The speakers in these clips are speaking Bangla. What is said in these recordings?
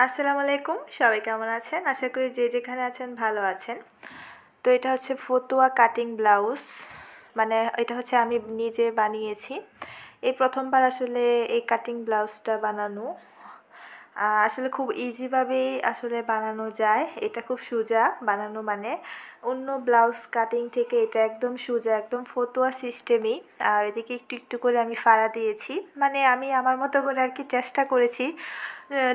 আসসালামু আলাইকুম, সবাই কেমন আছেন? আশা করি যে যেখানে আছেন ভালো আছেন। তো এটা হচ্ছে ফতুয়া কাটিং ব্লাউজ মানে এটা হচ্ছে আমি নিজে বানিয়েছি। এই প্রথমবার আসলে এই কাটিং ব্লাউজটা বানানো। আসলে খুব ইজিভাবেই আসলে বানানো যায়। এটা খুব সোজা বানানো মানে। অন্য ব্লাউজ কাটিং থেকে এটা একদম সোজা, একদম ফতোয়া সিস্টেমই আর এদিকে একটু একটু করে আমি ফাড়া দিয়েছি। মানে আমি আমার মতো করে আর কি চেষ্টা করেছি।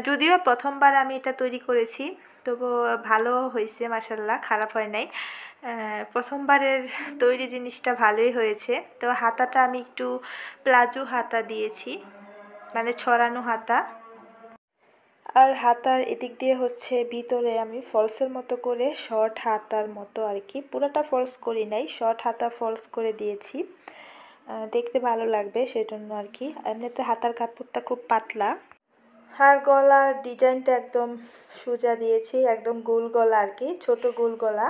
যদিও প্রথমবার আমি এটা তৈরি করেছি। তবু ভালো হয়েছে মাসাল্লাহ খারাপ হয় নাই। প্রথমবারের তৈরি জিনিসটা ভালোই হয়েছে। তো হাতাটা আমি একটু প্লাজো হাতা দিয়েছি। মানে ছড়ানো হাতা। আর হাতার এদিক দিয়ে হচ্ছে ভিতরে আমি ফলসের মতো করে শর্ট হাতার মতো আর কি। পুরোটা ফলস করি নাই, শর্ট হাতা ফলস করে দিয়েছি। দেখতে ভালো লাগবে সেজন্য আর কি। এমনিতে হাতার কাপড়টা খুব পাতলা। আর গলার ডিজাইনটা একদম সোজা দিয়েছি, একদম গোল গলা আর কি, ছোট গোল গলা।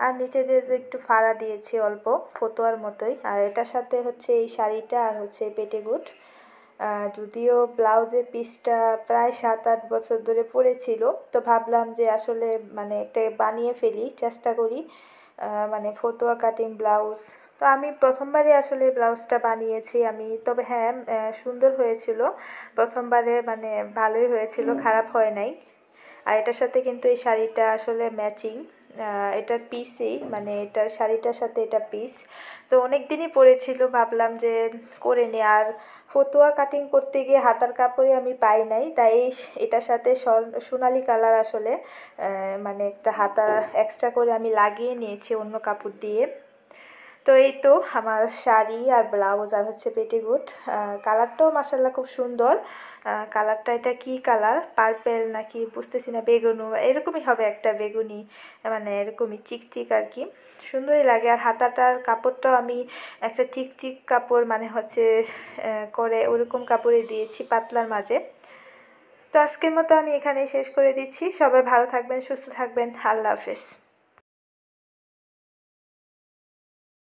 আর নিচে দিয়ে একটু ফাড়া দিয়েছি অল্প, ফতোয়ার মতোই। আর এটার সাথে হচ্ছে এই শাড়িটা আর হচ্ছে পেটেগুট যদিও ব্লাউজের পিসটা প্রায় সাত আট বছর ধরে পড়েছিল তো ভাবলাম যে আসলে মানে একটা বানিয়ে ফেলি চেষ্টা করি মানে ফতোয়া কাটিং ব্লাউজ। তো আমি প্রথমবারে আসলে ব্লাউজটা বানিয়েছি আমি তবে হ্যাঁ সুন্দর হয়েছিল। প্রথমবারে মানে ভালোই হয়েছিল খারাপ হয় নাই। আর এটার সাথে কিন্তু এই শাড়িটা আসলে ম্যাচিং এটার পিসই মানে এটা শাড়িটার সাথে এটা পিস তো অনেক দিনই পরেছিল, ভাবলাম যে করে নে। আর ফতুয়া কাটিং করতে গিয়ে হাতার কাপড়ে আমি পাই নাই, তাই এটার সাথে সোনালি কালার আসলে মানে একটা হাতা এক্সট্রা করে আমি লাগিয়ে নিয়েছি অন্য কাপড় দিয়ে। তো এই তো আমার শাড়ি আর ব্লাউজ আর হচ্ছে পেটিগুট কালারটাও মাসাল্লাহ খুব সুন্দর। কালারটা এটা কি কালার? পার্পেল নাকি বুঝতেছি না, বেগুনু। এরকমই হবে একটা বেগুনি মানে এরকমই চিকচিক আর কি। সুন্দরই লাগে। আর হাতাটার কাপড়টাও আমি একটা চিকচিক কাপড় মানে হচ্ছে করে ওরকম কাপড়ে দিয়েছি পাতলার মাঝে। তো আজকের মতো আমি এখানেই শেষ করে দিচ্ছি। সবাই ভালো থাকবেন, সুস্থ থাকবেন। আল্লাহ হাফেজ।